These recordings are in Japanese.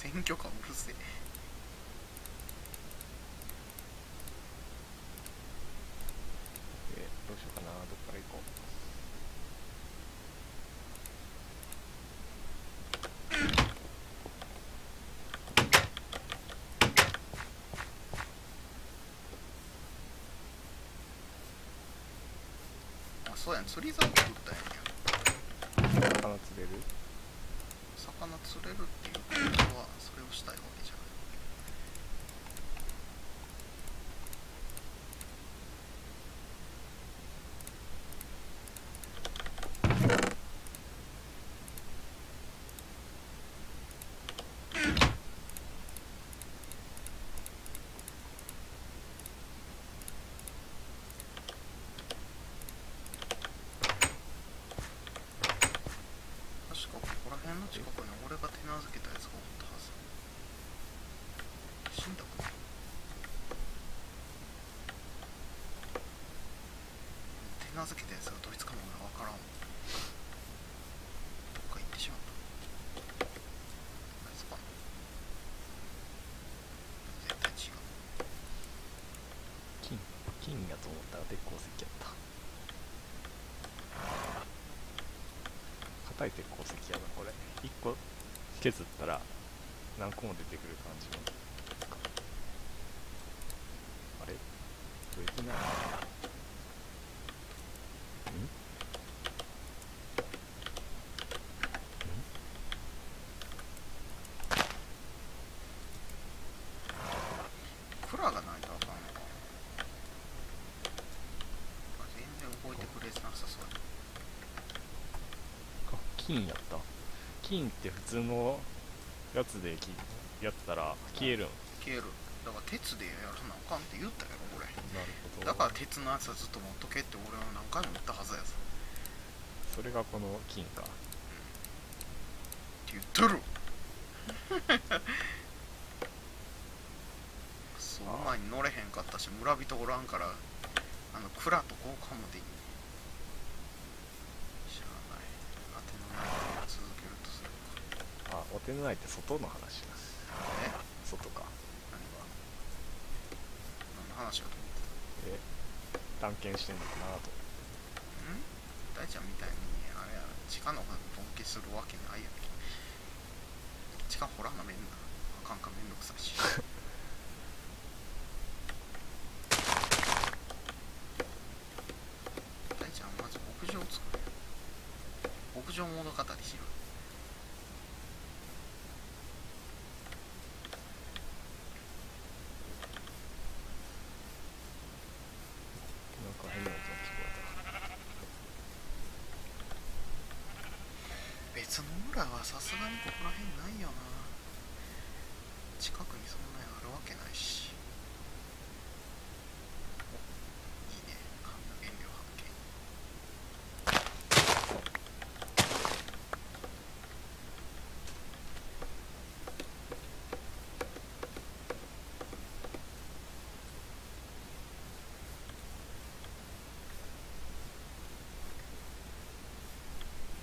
選挙カーうるせえ。えどうしようかな。どっから行こあそうやん。釣り竿作ったんや。う魚釣れる？魚釣れるっていうをしたいわけじゃない確かここら辺の近くに俺が手なずけたやつがおったはず死んだかな手なずけたやつがどいつかも俺分からんわどっか行ってしまったあいつか絶対違う金金やと思ったら鉄鉱石やった。硬い鉄鉱石やなこれ。1個削ったら何個も出てくる感じのあれ増えてないんん蔵がないとあかんのか全然動いてくれなさそうあ金やった。金って普通のやつでやったら消えるん？消える。だから鉄でやらなあかんって言ったやろ。俺なるほどだから鉄のやつはずっと持っとけって俺は何回も言ったはずやぞ。それがこの金か。って言っとる。その前に乗れへんかったし村人おらんからあの蔵と交換もできん知らない。当てのない続けるとするか。あお手のないって外の話なえ？外か。何が？何の話かと思ってえ探検してんのかなと。ん？大ちゃんみたいにあれや地下の方に本気するわけないやん地下掘らなめんな。あかんかめんどくさいし。大ちゃんまず牧場作るよ。牧場物語しろなんか変な音が聞こえ別の村はさすがにここら辺ないよな。近くにそんなにあるわけないし。いいね。神の原料発見。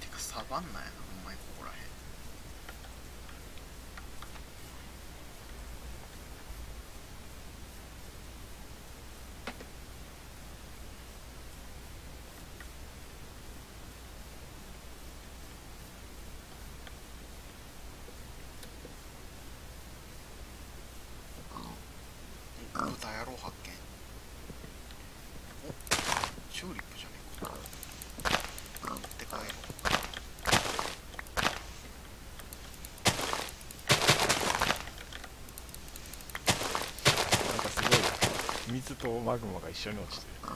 てかサバンナやなほんまにここらへん豚野郎発見。おチューリップじゃねえか。持って帰ろうなんかすごい水とマグマが一緒に落ちてる。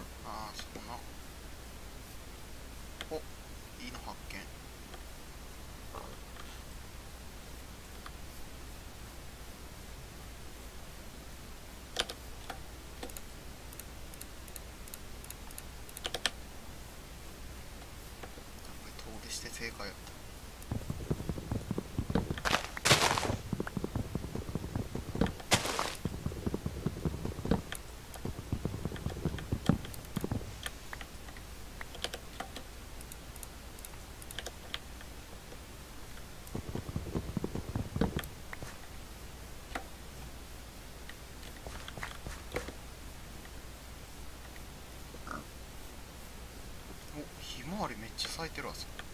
ひまわりめっちゃ咲いてるわそれ。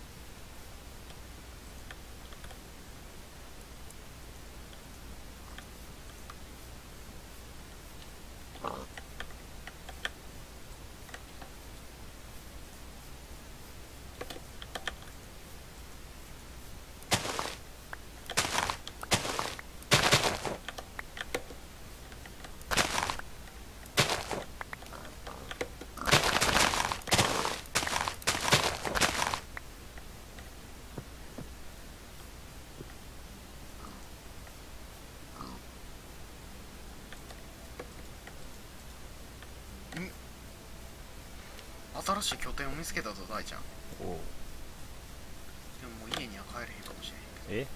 新しい拠点を見つけたぞ大ちゃん。おう。でももう家には帰れへんかもしれへんけ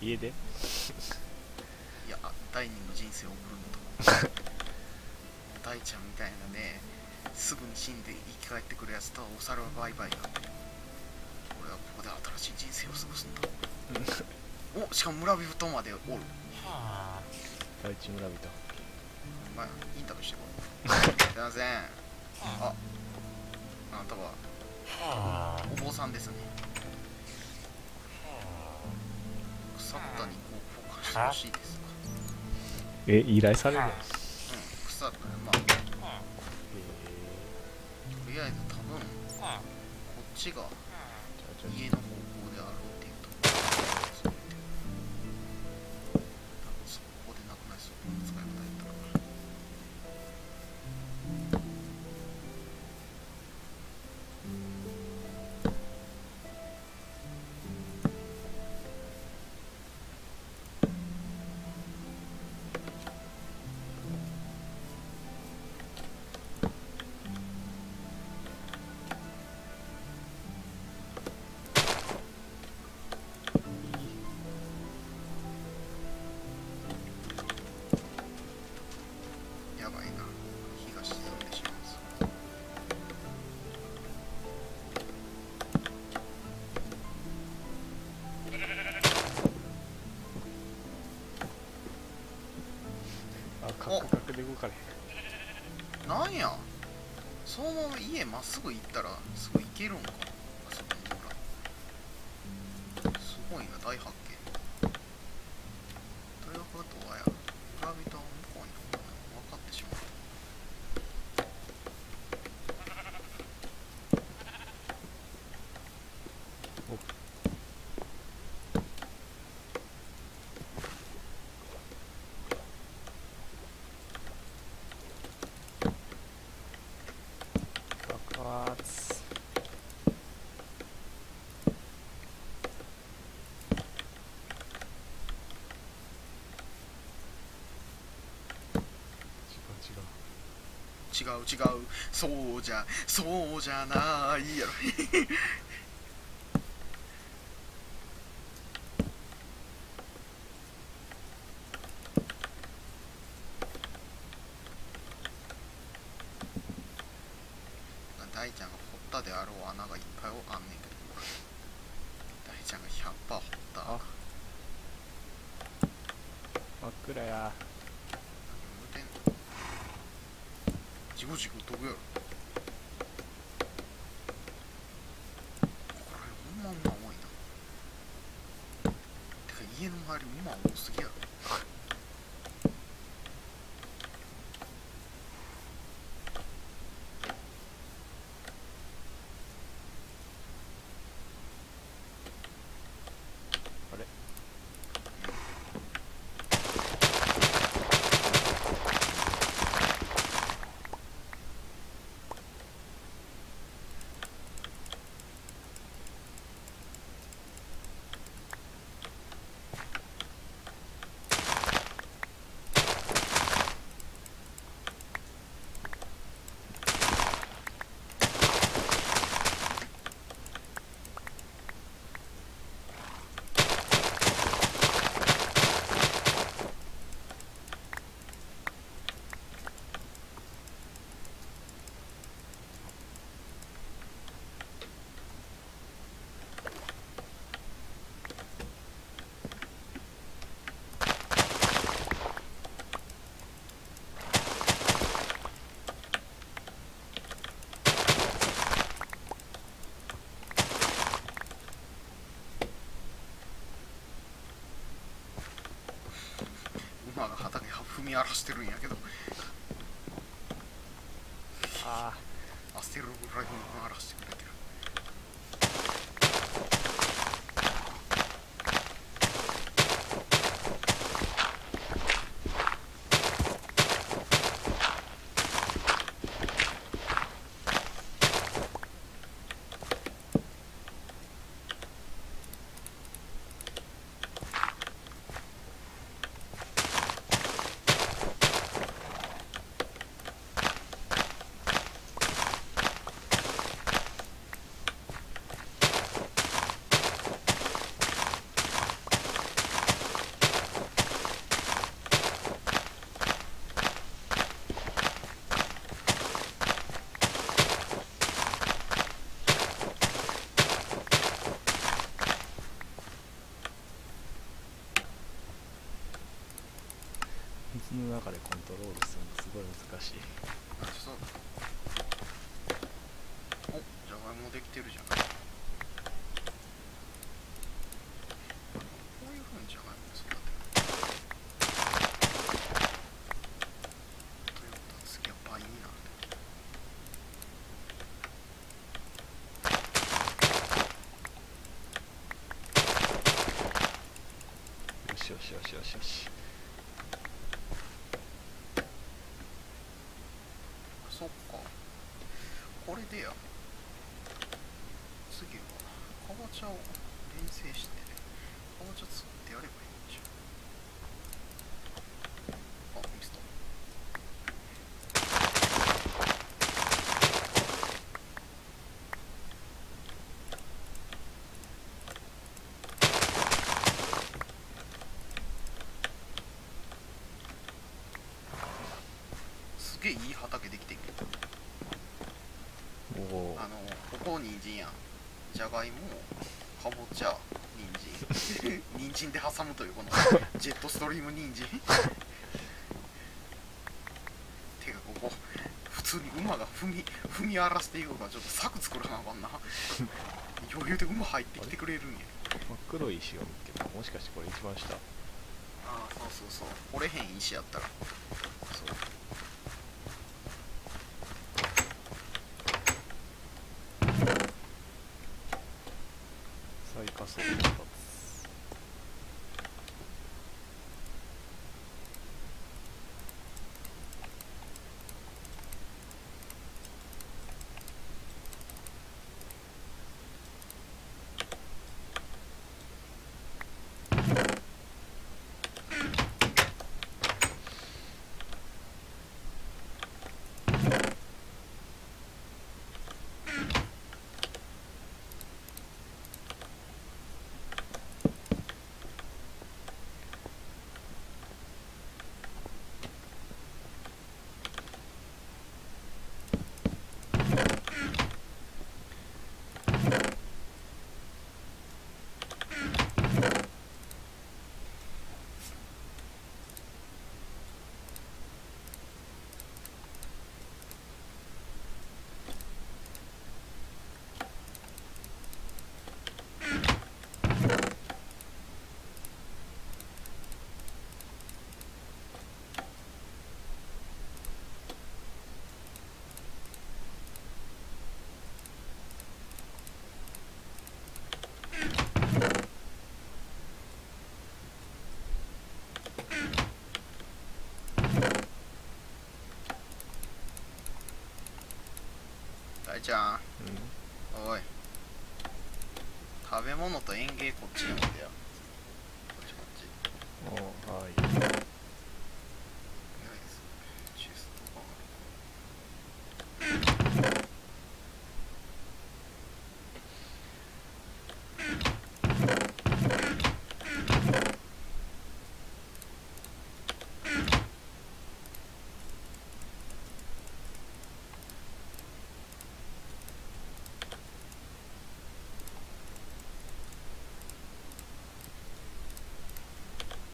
え？家で？ど いや第二の人生を送るのと。大ちゃんみたいなねすぐに死んで生き返ってくるやつとはおさらばバイバイだ俺はここで新しい人生を過ごすんだ。おしかも村人までおる。第一村人。お前インタビューしてこい。すいませんああなたはお坊さんですね。腐ったにこう交換してほしいですかえ依頼されるの？うん腐ったまあとりあえず多分こっちがじゃあじゃあ家のカクカクで動かれへんなんや。そのまま家まっすぐ行ったらすぐ行けるんかあそこの村すごいな大発見ということはや村人は向こうにおったの分かってしまう爆発違う違う。そうじゃそうじゃないやろ。大ちゃんが掘ったであろう穴がいっぱいあんねんけど。大ちゃんが100%掘った。真っ暗や無点ジゴジゴ飛ぶやろ。これほんま馬多いな。てか家の周り馬多すぎやろ。畑踏み荒らしてるんやけどあ焦るぐらい踏み荒らしてくれてる水の中でコントロールするのすごい難しいあそうおじゃがいもできてるじゃんこういうふうにじゃがいも育てるということは次は倍になるよしよしよしよしよしそっかこれでや。次はかぼちゃを連成してかぼちゃ作ってやればいいんじゃんあミスったすげえいい畑できてんけどおおあのここ人参やん。じゃがいもかぼちゃ人参。人参で挟むというこの ジェットストリーム人参。てかここ普通に馬が踏み踏み荒らしていくからちょっと柵作らなあかんな。余裕で馬入ってきてくれるんや。真っ黒い石を見つけた。もしかしてこれ一番下。ああそうそうそう。折れへん石やったら。そう最下層2つ大ちゃん。うん。おい。食べ物と園芸こっちに置いてよ